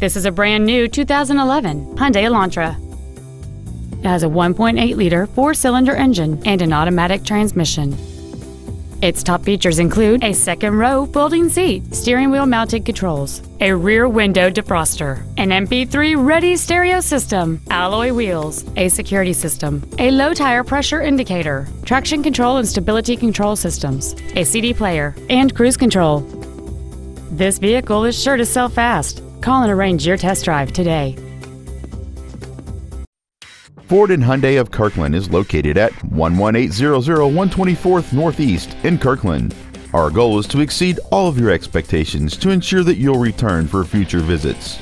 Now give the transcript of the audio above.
This is a brand new 2011 Hyundai Elantra. It has a 1.8 liter four cylinder engine and an automatic transmission. Its top features include a second row folding seat, steering wheel mounted controls, a rear window defroster, an MP3 ready stereo system, alloy wheels, a security system, a low tire pressure indicator, traction control and stability control systems, a CD player, and cruise control. This vehicle is sure to sell fast. Call and arrange your test drive today. Ford and Hyundai of Kirkland is located at 11800 124th Northeast in Kirkland. Our goal is to exceed all of your expectations to ensure that you'll return for future visits.